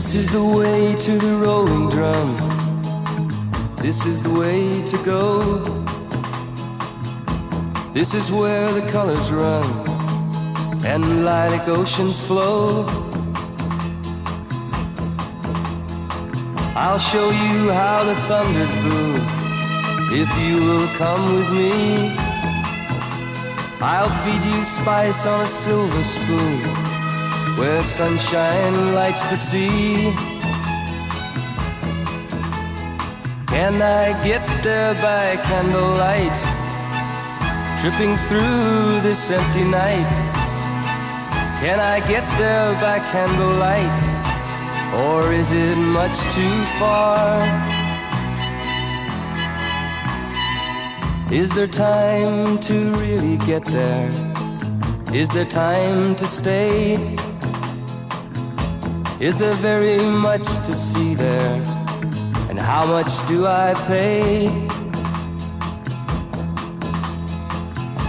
This is the way to the rolling drums. This is the way to go. This is where the colors run and lilac oceans flow. I'll show you how the thunders boom if you will come with me. I'll feed you spice on a silver spoon where sunshine lights the sea. Can I get there by candlelight? Tripping through this empty night. Can I get there by candlelight? Or is it much too far? Is there time to really get there? Is there time to stay? Is there very much to see there? And how much do I pay?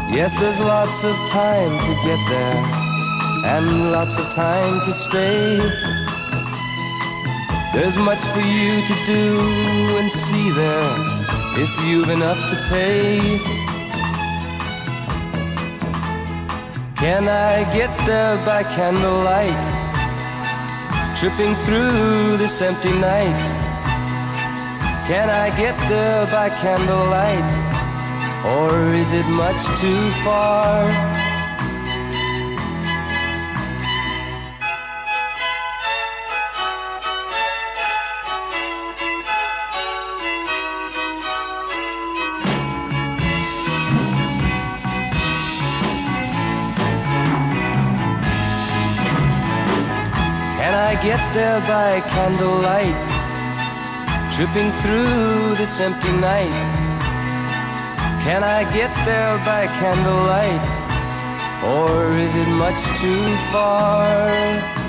Yes, there's lots of time to get there, and lots of time to stay. There's much for you to do and see there if you've enough to pay. Can I get there by candlelight? Tripping through this empty night. Can I get there by candlelight? Or is it much too far? Get there by candlelight? Tripping through this empty night. Can I get there by candlelight? Or is it much too far?